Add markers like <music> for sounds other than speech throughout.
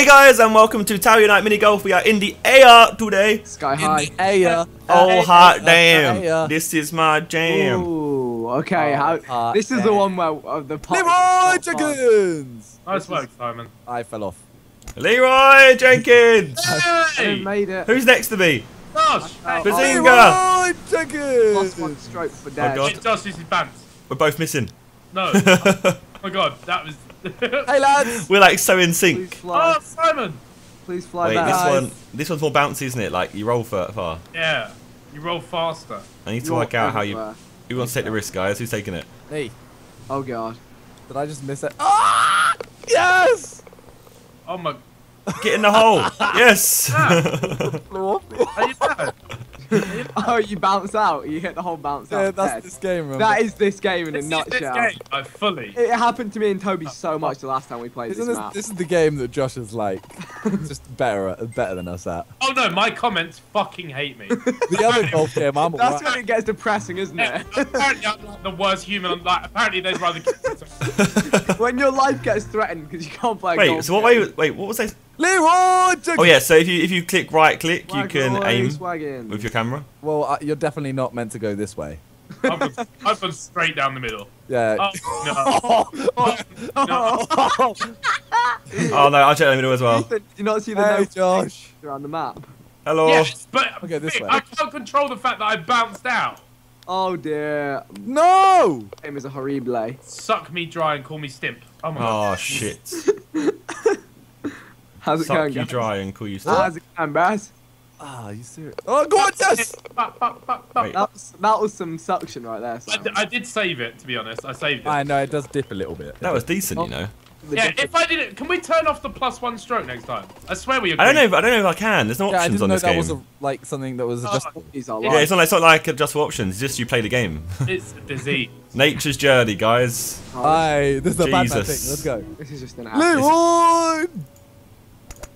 Hey guys, and welcome to Tower Unite Mini Golf. We are in the air today. Sky high. Hey, uh, Oh hot uh, damn! This is my jam. Ooh, okay. How, uh, this is the one where uh, the part. Leroy Jenkins! Nice work, Simon. I fell off. Leroy Jenkins. I Hey! made it. Who's next to me? Josh! Oh, Behzinga. Leroy Plus Jenkins! one stroke for Oh, dead. God. Josh, this is Bants. We're both missing. No. <laughs> oh my god, that was. Hey, lads! <laughs> We're like so in sync. fly. oh, Simon! Please fly Wait, back. this Guys. one, this one's more bouncy, isn't it? Like you roll far. far. Yeah, you roll faster. I need to You're work out how you. everywhere. Who wants to take the risk, guys? Who's taking it? Me. Oh god. Did I just miss it? Ah! Yes! Oh my. Get in the hole. <laughs> yes. <laughs> Are you bad? <laughs> Oh, you bounce out. You hit the whole bounce Yeah, out. that's dead. this game, remember? That is this game in This a is this nutshell. game. I fully. It happened to me and Toby so oh, oh. much the last time we played Isn't this this, map. this is the game that Josh is like <laughs> just better at, better than us at. Oh no, my comments fucking hate me. The other golf game, I'm That's alright. when it gets depressing, isn't Yeah, it? <laughs> apparently I'm like the worst human. on- Like, apparently they'd rather. kill when your life gets threatened because you can't play. a wait. golf So what game. way? Wait. What was that? Leroy Oh yeah. So if you if you click right click, you can boy, aim swaggin'. with your camera. Well, uh, you're definitely not meant to go this way. I've gone, I've gone straight down the middle. Yeah. Oh no. <laughs> no. Oh no, I'll check in the middle as well. Ethan, did you not see the Hey, notes Josh. around the map? Hello. Yes, but Okay, this Vic, way. I can't control the fact that I bounced out. Oh dear. No! Game is a horrible. Suck me dry and call me stimp. Oh my god. Oh shit. <laughs> How's it Suck going, you guys? dry and call you. How's it going, Baz? Ah, you serious? Oh, gorgeous! Fuck, fuck, fuck, fuck. Wait. That was, that was some suction right there. I, Sam. did save it, to be honest. I saved it. I know, it does dip a little bit. That was decent, you know. Yeah, if I didn't, can we turn off the plus one stroke next time? I swear we. I don't know. If, I don't know if I can. There's no Yeah, I options didn't know that game. was a, like something that was Oh. just. These are Yeah, live. it's not, it's not like just for options. It's just you play the game. <laughs> It's a disease. Nature's journey, guys. Oh, Aye, this is a Batman thing. Let's go. this is just an app.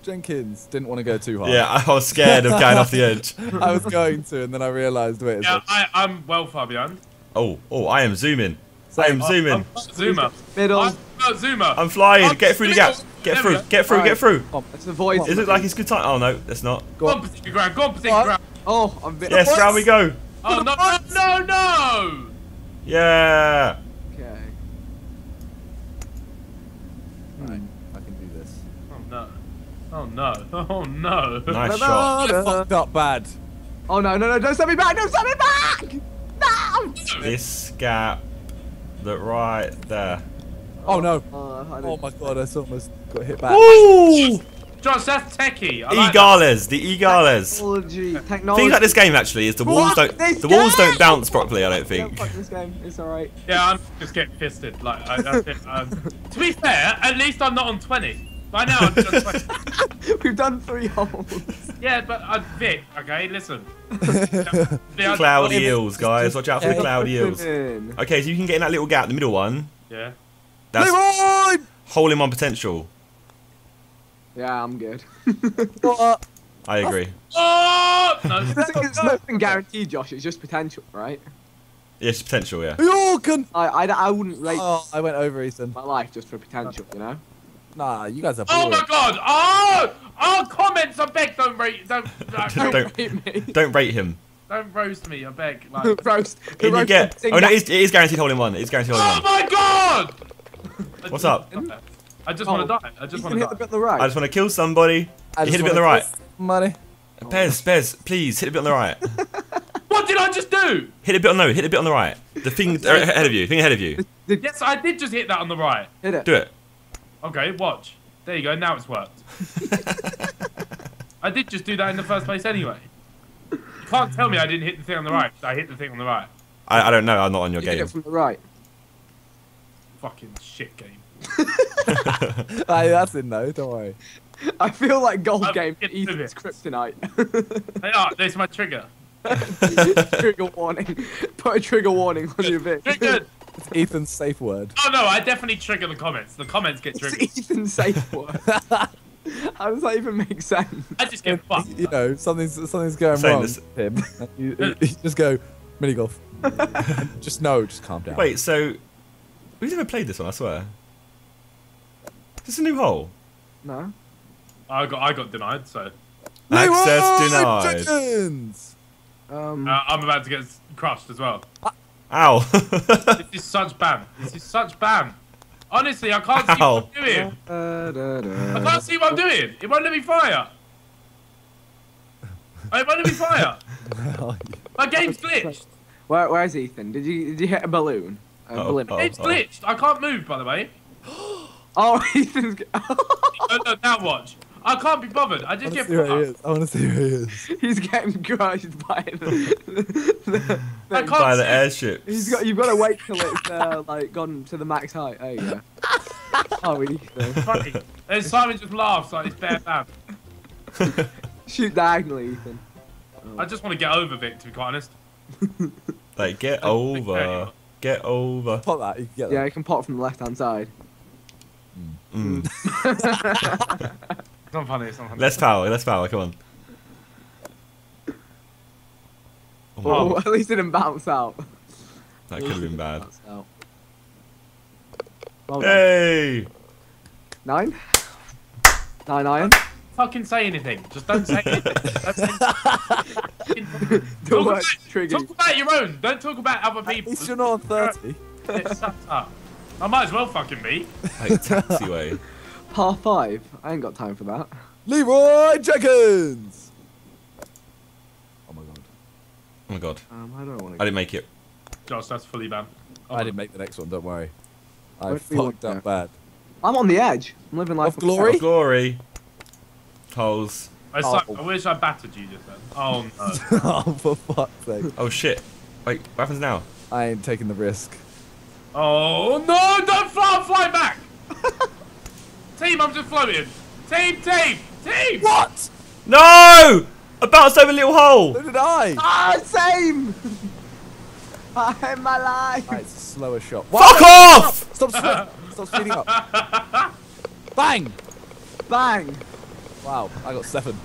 Leroy Jenkins didn't want to go too hard. Yeah, I was scared of going off the edge. <laughs> I was going to, and then I realised, wait, Yeah, I, I'm well far behind. Oh, oh, I am zooming. I am I'm- zooming. I'm Zoomer. Middle. I'm Zoomer. I'm flying. I'm Get through the gap. Get There we through. go. Get through. Get through. Let's avoid. Is it like it's good time? Oh no, that's not. go Go on. on, particular ground. Go on, particular ground. Oh, I'm bit. Yes, What? round we go. Oh, no, no, no, no! Yeah. Okay. Right, hmm. I can do this. Oh, no. Oh, no. <laughs> Oh, no. Nice shot. I fucked up bad. Oh no, no, no! Don't send me back! Don't send me back! No! This gap, that right there. Oh no. Oh, Oh my god, I almost got hit back. Ooh! Josh, that's techie. I like the Egales. Technology, The technology. thing about this game actually is the walls What? don't This the walls game? don't bounce properly. I don't Yeah, think. fuck this game. It's alright. Yeah, I'm just getting fisted. Like, I, that's it. Um, to be fair, at least I'm not on 20. By now, I'm just on 20. <laughs> We've done three holes. Yeah, but uh, Vic, okay, listen. <laughs> Yeah, Cloudy I- hills, guys. Watch out for the Yeah. cloudy hills. In. <laughs> Okay, so you can get in that little gap, in the middle one. Yeah. That's Leroy! hole in one potential. Yeah, I'm good. What? I agree. Oh! No, The thing nothing guaranteed, Josh. It's just potential, right? Yes, potential. Yeah. You can. I, I, I wouldn't rate Oh, I went over, Ethan. my life just for potential, you know? Nah, you guys are Oh boring. my god! Oh! Oh, comments! I beg, don't rate, don't, <laughs> like, Don't- don't, Don't- rate me. Don't rate him. don't roast me. I beg. <laughs> Like, roast. Can you roast get? Oh no, that- it is, it is guaranteed hole in one. It is guaranteed hole oh in one. my god! What's up? I just Oh, want to die. I just want oh, can to hit the die. bit on the right. I just want to kill somebody. I hit a bit on the right. Money. Bez, Bez, please hit a bit on the right. <laughs> What did I just do? hit a bit on no, hit a bit on the right. The thing ahead of you. Thing ahead of you. Yes, I did just hit that on the right. hit it. Do it. Okay, watch. There you go. Now it's worked. <laughs> I did just do that in the first place anyway. You can't tell me I didn't hit the thing on the right. I hit the thing on the right. I, I don't know. I'm not on your You hit game. it from the right. Fucking shit game. <laughs> Aye, that's in though, don't worry. I feel like gold I'm game getting to Ethan's it. kryptonite. Hey, ah, there's my trigger. <laughs> trigger warning. Put a trigger warning on your vid. Triggered. It's <laughs> Ethan's safe word. Oh no, I definitely trigger the comments. The comments get triggered. It's Ethan's safe <laughs> word. How does that even make sense? I just get fucked. You know, something's something's going Saying wrong this- him. <laughs> and You, you just go mini golf. just no, just calm down. Wait, so we've never played this one. I swear. This is this a new hole? No. I got I got denied, so Access Leroy denied. Jenkins! Um, uh, I'm about to get crushed as well. Ow. This is such bam. This is such bam. Honestly, I can't see Ow. what I'm doing. da, da, I can't see what I'm doing. It won't let me fire. Oh, it won't let me fire. <laughs> My game's glitched. Where, where's Ethan? Did you did you hit a balloon? A Uh-oh, balloon. uh-oh. It's glitched. I can't move, by the way. <gasps> Oh, <laughs> Ethan's. g- <laughs> Oh, no, now watch. I can't be bothered. I I just want to get see where he is. I want to see where he is. <laughs> He's getting crushed by the. the, I can't By the airship. He's got. You've got to wait till it's uh, like gone to the max height. There you go. <laughs> Oh, Ethan. Funny. And Simon just laughs like it's bare bam. <laughs> Shoot diagonally, Ethan. I just want to get over Vic, to be quite honest. Like, get over. Get over. Pop that. You can get that. Yeah, you can pop from the left hand side. Mm. It's not funny. It's not funny. Less power, less power, come on. Oh, <laughs> at least it didn't bounce out. That could have been bad. Bounce. Well. Hey! Nine. Nine iron. fucking say anything. Just don't say anything. <laughs> Don't say anything. Talk, about, trigger. talk about your own. Don't talk about other At people. least you're not on 30. Shut up. I might as well fucking be. Like, taxiway. Par five. I ain't got time for that. Leroy Jenkins! Oh my god. Oh my god. Um, I don't want I didn't make it. Josh, that's fully banned. Oh, I didn't make the next one, don't worry. I Where do we want fucked up to bad. I'm on the edge. I'm living life Of glory? Oh, glory. Holes. It's Oh. I wish I battered you just then. Oh <laughs> no. oh, for fuck's sake. Oh shit. Wait, what happens now? I ain't taking the risk. Oh no! Don't fly! I'm flying back. Team, I'm just floating. Team, team, team. What? No! I bounced over a little hole! So did I! Ah, same. <laughs> I'm my life. Alright, it's a slower shot. Fuck off! Stop speeding! Stop speeding up. <laughs> Bang! Bang. Wow, I got seven.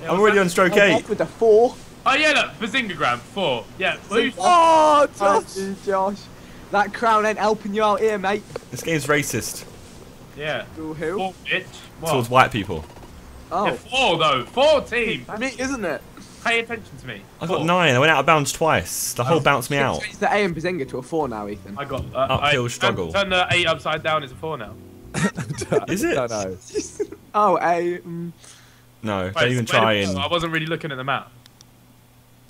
Yeah, I'm already that? on stroke I'm 8. with a four. Oh yeah, look, Bazingagram four. Yeah, who's Oh, Oh, Josh! Josh. That crown ain't helping you out here, mate. This game's racist yeah. Who? who? Four, bitch. What? towards white people. Oh, Yeah, four though. Four team. me, isn't it? Pay attention to me. I got Four. 9. I went out of bounds twice. The hole bounced me out. Change the A and Behzinga to a four now, Ethan. I got uh, Uphill I, struggle. Turn the eight upside down. It's a four now. <laughs> Is it? No, no. <laughs> oh, A. Mm, No, Wait, don't even try did- and. I wasn't really looking at the map.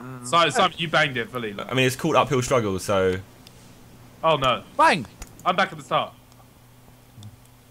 uh, Simon, Simon, you banged it fully. Look. I mean, it's called uphill struggle, so. Oh no, Bang! I'm back at the start.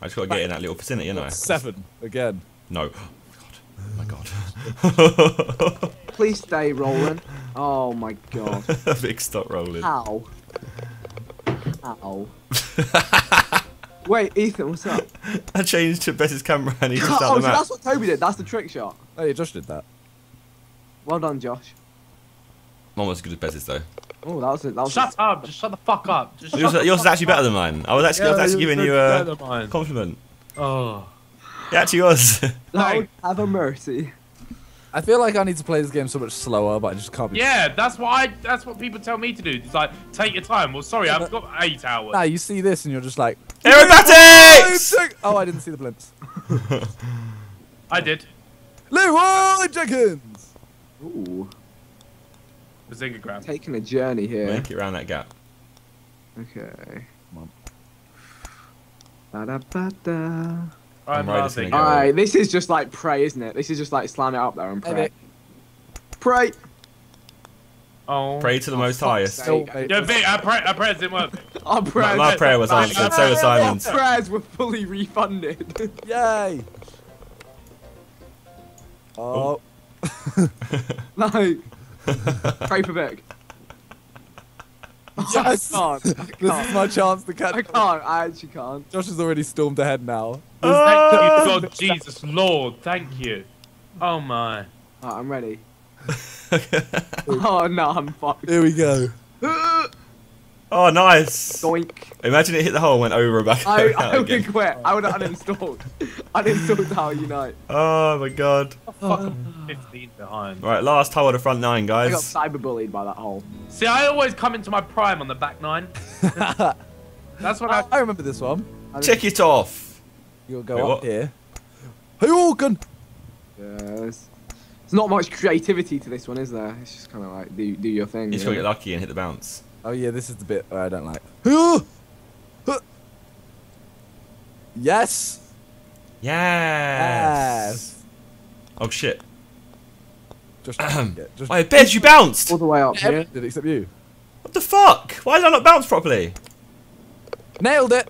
I just gotta get in that little vicinity, you know. Seven again. No. Oh my god. Oh <laughs> my Please stay rolling. Oh my god. <laughs> god. Big stop rolling. Ow. Ow. <laughs> Wait, Ethan, what's up? I changed to Bess's camera and he just oh, out so the map. that's what Toby did. That's the trick shot. Oh yeah, Josh did that. Well done, Josh. Mine was as good as Bess's though. Oh, that was it. That was Shut up! Just shut the fuck up. Just Yours, shut the yours was fuck actually better than mine. I was actually, I was actually giving you a better than mine. compliment. Oh. It actually was. <laughs> Lord, have a mercy. I feel like I need to play this game so much slower, but I just can't be. Yeah, that's what I. That's what people tell me to do. It's like take your time. Well, sorry, I've got eight hours. Nah, you see this and you're just like. Aerobatics! Oh, I didn't see the blimps. <laughs> I did. Leroy Jenkins! Ooh, Bazingagram. taking a journey here. Make it around that gap. Okay. Come on. Ba-da-ba-da. I'm right, it's loving. gonna go. Alright, this is just like pray, isn't it? This is just like slam it up there and pray. Maybe. Pray. Oh. Pray to the most highest. sake. Still, mate, Yeah, Vic, our, pray, our prayers didn't work. <laughs> Our My, my prayer was answered, so was <laughs> Simon's. our prayers were fully refunded. <laughs> Yay! Oh. like, pray for Vic. Yes! I can't. I This is my chance to catch. I can't. I actually can't. Josh has already stormed ahead now. Thank you, God, Jesus, Lord, thank you. Oh my. Alright, I'm ready. <laughs> oh no, I'm fucked. Here we go. Oh, nice. Doink. Imagine it hit the hole and went over and back I, I would again. have quit. I would have uninstalled. <laughs> uninstalled Tower Unite. Oh my god. Fuck, I'm 15 behind. Right, last hole of the front nine, I got guys. cyberbullied by that hole. See, I always come into my prime on the back nine. <laughs> That's what I. I remember this one. Check it off. You'll go Wait, up what? here. Hey, Organ! Yes. There's not much creativity to this one, is there? It's just kind of like do do your thing. You just gotta get lucky and hit the bounce. Oh yeah, this is the bit where I don't like. <gasps> Huh! Huh! Yes. Yes. Oh shit. <clears throat> Just, yeah, just oh, Wait, Bez, you bounced! All the way up everyone here. did except you. What the fuck? Why did I not bounce properly? Nailed it.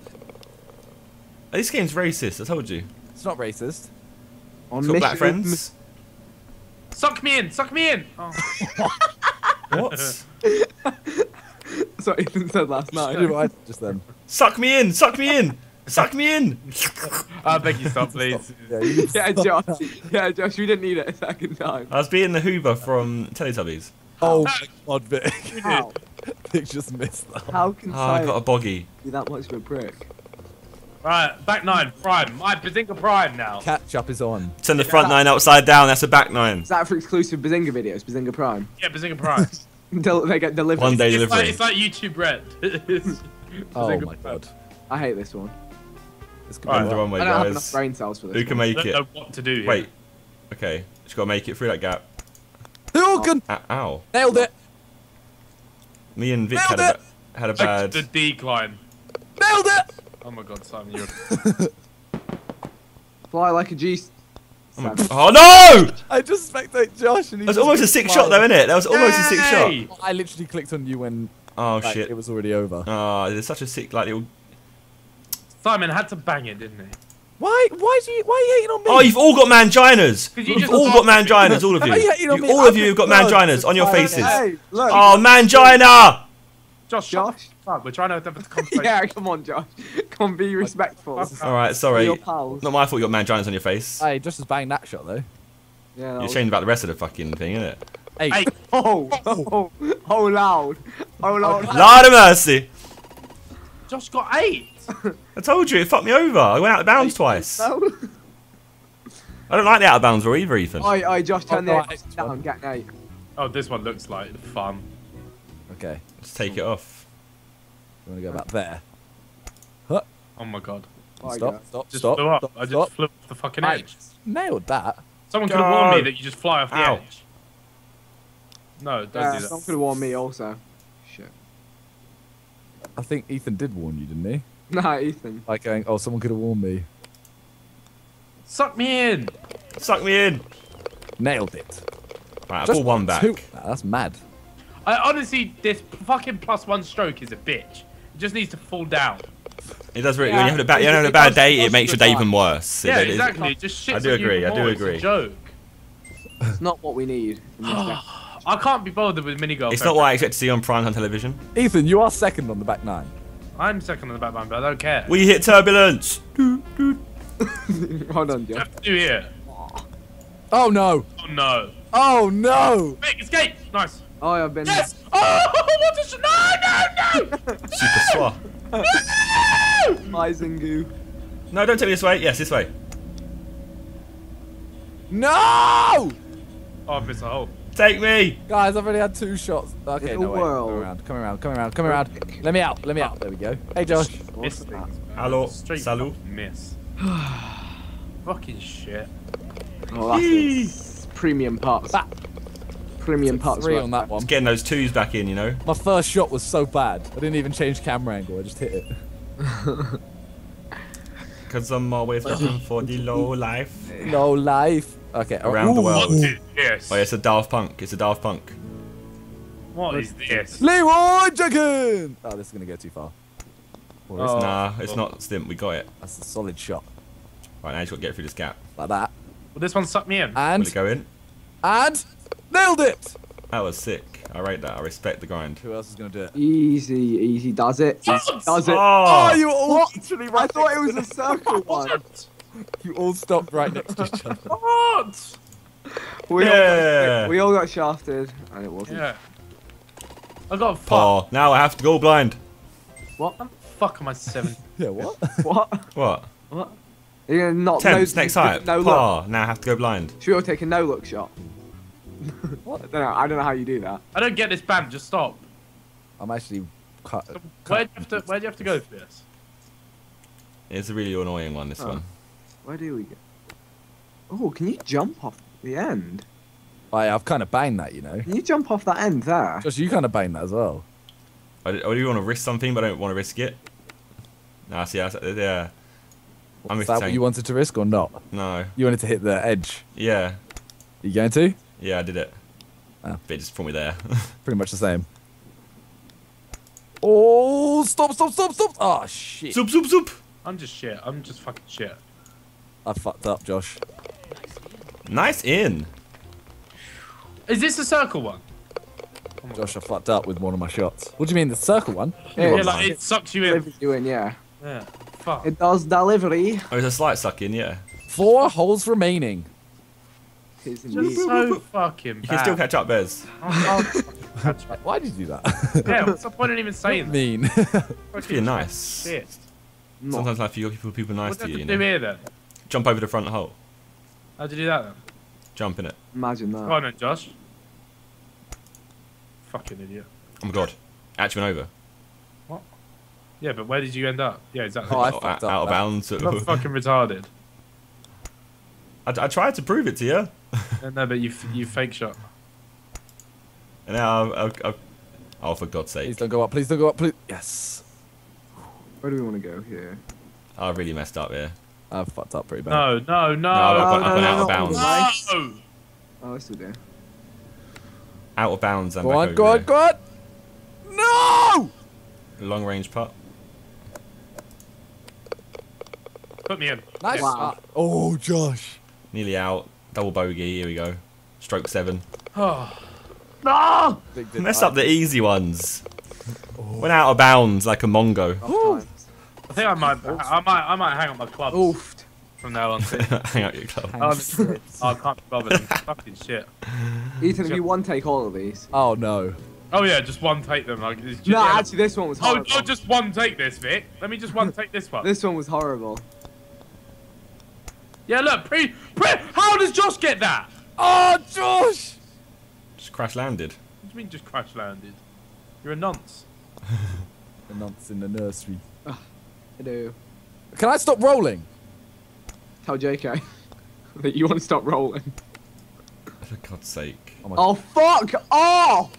Oh, this game's racist, I told you. It's not racist. On It's got black friends. Suck me in, suck me in. <laughs> Oh. What? <laughs> That's what Ethan said last I night. did what I did just then. suck me in! Suck me in! Suck me in! I beg you stop, please. Yeah, you <laughs> yeah, stop. Josh. Yeah, Josh. We didn't need it a second time. I was being the Hoover from Teletubbies. Oh my god, Vic. How? <laughs> Vic just missed that. How can Oh, I got a science boggy. be that much of a prick? Right, back nine, prime. My Behzinga prime now. Catch up is on. Turn the front nine upside down, that's a back nine. Is that for exclusive Behzinga videos? Behzinga Prime. Yeah, Behzinga prime. <laughs> <laughs> Until they get delivered. One day it's, like, delivery. it's like YouTube Red. <laughs> It's Oh Behzinga my Prime. god. I hate this one. This could Alright. be Under well. one way, I don't have enough guys. brain cells for this. Who can one. make don't it? know what to do here. Wait. Okay. Just gotta make it through that gap. Organ! Oh. Ow. Ah, ow. Nailed it! Me and Vic Nailed had a, ba- had a Like bad. the decline. Nailed it! Oh my god, Simon, you're. <laughs> Fly like a G. Oh, my- oh no! I just spectate Josh and he That was almost a goes sick shot though, innit? That was almost a sick shot. Yay! I literally clicked on you when Oh like, shit. it was already over. Oh, it's such a sick like little. Simon had to bang it, didn't he? Why? Why do you? Why are you hating on me? Oh, you've all got manginas. 'Cause you You've just all got manginas, all of you. You You- all of you have got manginas on your faces. Hey, look. Oh, mangina! Josh, Josh. Fuck, we're trying to have a <laughs> conversation. Yeah, come on, Josh. <laughs> Come on, be respectful. All right, sorry. Your pals. Not my fault. You got manginas on your face. Hey, just as bang that shot though. Yeah, You're was- ashamed about the rest of the fucking thing, innit? Hey, Hey, <laughs> oh, oh, oh, oh, loud. Oh, loud. Lord of mercy! Josh got eight. I told you, it fucked me over. I went out of bounds twice. No. I don't like the out of bounds rule either, Ethan. Oi, oi, Josh, turn Oh, the right. X down, get Nate. Oh, this one looks like fun. okay. Just take it off. You going to go back there? Oh my god. Oh, stop, stop, Just stop, flew up. stop, I just stop. flew off the fucking Right. edge. Nailed that. Someone could have warned me that you just fly off the Ow. edge. No, don't Yeah, do uh, that. someone could have warned me also. Shit. I think Ethan did warn you, didn't he? <laughs> Nah, Ethan. Like going, oh, someone could have warned me. Suck me in. Suck me in. Nailed it. Right, I Just pulled one back. two- Nah, that's mad. I honestly, this fucking plus one stroke is a bitch. It just needs to fall down. It does really. Yeah, when you have a bad, you have a bad day, it it makes your day even worse. It- Yeah, it is- exactly. It just shits I do agree, I do more. It's a agree. joke. It's not what we need. in this game. I can't be bothered with mini golf. It's not what I expect to see on prime primetime television. Ethan, you are second on the back nine. I'm second on the back line, but I don't care. We hit turbulence. Doo, doo. <laughs> Hold on, What do have to do here? Oh no! Oh no. Oh no! Quick, escape! Nice. Oh, I've been. Yes! Oh, <laughs> what a sh- No, no, no! Super swap. Hi, Zingu. No, don't take me this way. Yes, this way. No! Oh, I missed a hole. Take me. Guys, I've already had two shots. Okay, Little no wait. world. Come around, come around, come around, come around. Let me out, let me out. There we go. Hey Josh. Miss What's things. Hello, Straight salut. miss. <sighs> fucking shit. Oh, that's premium parts. That Premium parts. three right on that there. one. Getting those twos back in, you know. My first shot was so bad. I didn't even change camera angle. I just hit it. <laughs> Because I'm always looking for the low life. <laughs> No life. Okay. Around the ooh. world. What is this? Oh, yeah, it's a Daft Punk. It's a Daft Punk. What is this? Leroy Jenkins. Oh, this is gonna go too far. Or Oh. it? Nah, it's not stint. We got it. That's a solid shot. Right, now you just got to get through this gap. Like that. Well, this one sucked me in. Will And it go in? and nailed it. That was sick. I rate that. I respect the grind. Who else is gonna do it? Easy, easy. Does it? Yes! Does it? Oh, you all What? literally I thought it was a circle one. You all stopped right next to each other. What? <laughs> We all got, we all got shafted, and it wasn't. Yeah. I got fucked. Paw. Now I have to go blind. What? The Fuck am I seven? <laughs> Yeah, <laughs> what? What? What? What? You're gonna not Temps, no, next height. No look. Paw. Now I have to go blind. Should we all take a no look shot? I don't know. I don't know how you do that. I don't get this band. Just stop. I'm actually cut. Where do you have to? Where do you have to go for this? It's a really annoying one, this Oh. one. Where do we go? Oh, can you jump off the end? I, I've kind of banged that, you know. Can you jump off that end there? Josh, you kind of banged that as well. I, I do want to risk something, but I don't want to risk it. Nah, see, I, yeah. I'm Is that what you wanted to risk or not? No. You wanted to hit the edge. Yeah. you going to? Yeah, I did it. Oh. But it just brought me there. <laughs> Pretty much the same. Oh, stop, stop, stop, stop. Oh, shit. soup, soup, soup. I'm just shit. I'm just fucking shit. I fucked up, Josh. Nice in. Is this the circle one? Oh my Josh, I fucked up with one of my shots. What do you mean, the circle one? Yeah, Yeah, like it sucks you in. you in, yeah. Yeah. Fuck. It does delivery. Oh, there's a slight suck in, yeah. Four holes remaining. It's Just so fucking bad. You can still catch up, Bez. I'll- I'll catch up. Why did you do that? Yeah, what's the point in even saying that? mean. Fucking <laughs> Being nice. Shit. Sometimes life you got people, people nice What do to you you, have you do know. here then? Jump over the front hole. How'd you do that then? Jump in it. Imagine Go that. Oh, on then, Josh. Fucking idiot. Oh my god. Actually went over. What? Yeah, but where did you end up? Yeah, exactly. Oh, I Oh, fucked out, up. out of that. bounds. Not fucking retarded. I, I tried to prove it to you. <laughs> No, no, but you you fake shot. And now I've, I've, I've, Oh, for God's sake! Please sake. don't go up. Please don't go up. Please. Yes. Where do we want to go here? I really messed up here. I fucked up pretty bad. No, no, no. No, I've gone, no, I've gone no, out of bounds. no. No! Oh, this will there. Out of bounds. and Go back on, over go on, there. go on. No! Long range putt. Put me in. Nice. Yeah. Wow. Oh, Josh. Nearly out. Double bogey. Here we go. Stroke seven. Oh, No! Big did Messed up the easy ones. Went out of bounds like a mongo. Off. I think I might, I might, I might hang up my clubs Oofed. from now on. <laughs> Hang out your club. oh, I can't be bothered. <laughs> fucking shit. Ethan, have you one take all of these? Oh, no. Oh yeah, just one take them. Like, just, No, yeah. actually, this one was Oh, horrible. oh, just one take this, Vic. Let me just one take this one. This one was horrible. Yeah, look, pre, pre. How does Josh get that? Oh, Josh! Just crash landed. What do you mean just crash landed? You're a nonce. <laughs> The nonce in the nursery. Ah, I do. Can I stop rolling? Tell JK <laughs> that you want to stop rolling. For God's sake. Oh, my Oh, fuck off!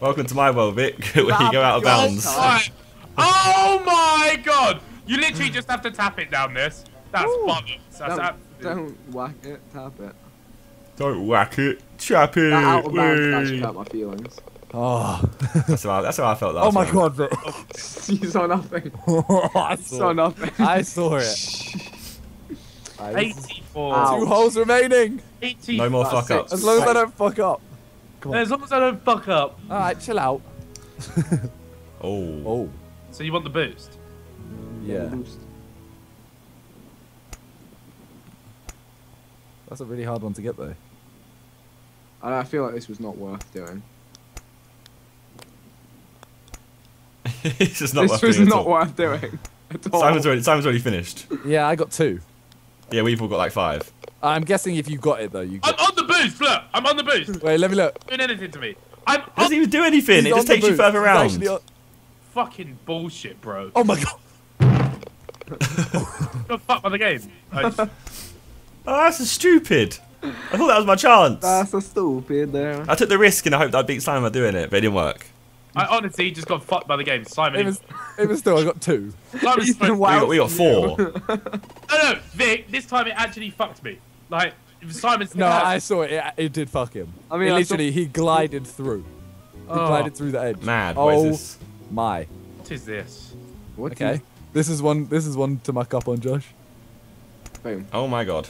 Welcome to my world, Vic, <laughs> where you go out of bounds. Right. Oh my god! You literally just have to tap it down this. That's Ooh. bollocks. That's Don't, don't whack it, tap it. Don't whack it. Chap it. That out of bounds actually hurt my feelings. Oh, That's how, I, that's how I felt last oh my round. god, Vic. <laughs> <laughs> you saw nothing. <laughs> I saw saw nothing. I saw it. 84. Ow. Two holes remaining. 80. No more fuck ups. As long as I don't fuck up. Come on. As long as I don't fuck up. All right, chill out. Oh. Oh, So you want the boost? yeah. Boost. That's a really hard one to get though. And I feel like this was not worth doing. <laughs> it's just not this worth was doing at not all. worth doing. At all. Simon's already, Simon's already finished. Yeah, I got two. Yeah, we've all got like five. I'm guessing if you got it though, you I'm on the boost. Look, I'm on the boost. Wait, let me look. Doing anything to me? I'm It doesn't even do anything. He's it just the takes you further He's around. on- fucking bullshit, bro. Oh my god. <laughs> Got fuck by the game. <laughs> I just- Oh, that's stupid. I thought that was my chance. That's a stupid there. I took the risk and I hoped I'd beat Simon by doing it, but it didn't work. I honestly just got fucked by the game. Simon. It was, it was still, I got two. Simon's Ethan, supposed- We got, we got four. <laughs> No, no, Vic. This time it actually fucked me. Like Simon's. No, I saw it. It, it did fuck him. I mean, It I saw- literally, he glided through. He Oh. glided through the edge. Mad. Oh What is this? my. What is this? What Okay. This is one. This is one to muck up on Josh. Boom. Oh my god.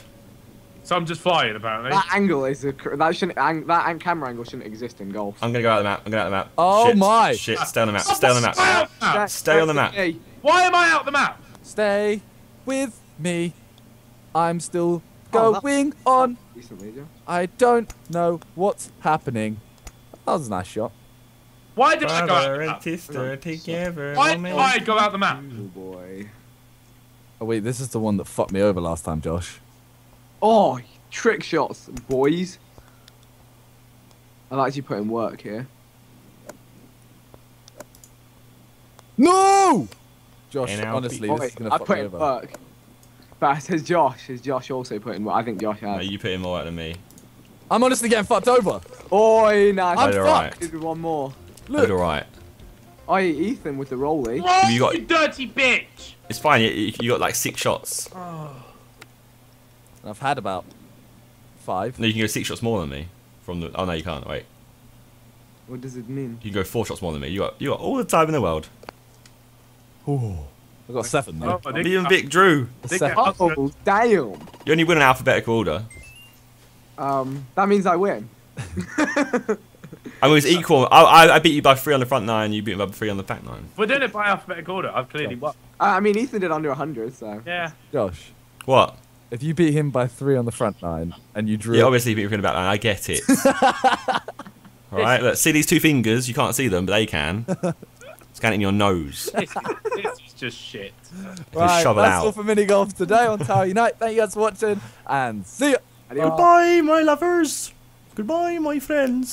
So I'm just flying apparently. That angle is a, cr- that shouldn't ang- that ang- camera angle shouldn't exist in golf. I'm gonna go out of the map. I'm gonna go out of the map. Oh Shit. my. Shit. Stay on the map. Stay on the map. Why, Stay on the map. Why am I out the map? Stay with me. I'm still Oh, going on. Recently, Josh. I don't know what's happening. That was a nice shot. Why did I go out Brother the and map? sister together. Why will did make- I go out the map? Oh boy. Oh wait, this is the one that fucked me over last time, Josh. Oh, trick shots, boys. I've actually put in work here. No! Josh, NLP. honestly, Oh, this wait, is gonna I fuck put me in over. work. But it says Josh. Has Josh also put in work? I think Josh No, has. you put in more work than me. I'm honestly getting fucked over. Oi, nice. I'm Played fucked. Did one more. Played Look, alright. Oi, Ethan with the rollie. Whoa, You you, dirty bitch! It's fine. You, you you got like six shots. Oh. I've had about five. No, you can go six shots more than me. From the. Oh no, you can't. Wait. What does it mean? You can go four shots more than me. You got you got all the time in the world. Oh. I got seven though. Oh, I Me didn't- and Vic Drew. A Dick seven. out. Oh, damn. You only win in alphabetical order. Um, that means I win. I mean, it's equal. I, I, I beat you by three on the front nine. You beat me by three on the back nine. We're doing it by alphabetical order, I've clearly won. Uh, I mean, Ethan did under 100, so. Yeah. Josh, What? If you beat him by three on the front line and you drew Yeah, obviously you beat me from the back line. I get it. <laughs> all right. Look, see these two fingers. You can't see them, but they can. Scan it in your nose. This, this is just shit. right, shove it that's out. all for mini golf today on Tower Unite. Thank you guys for watching and see ya. Goodbye, my lovers. Goodbye, my friends.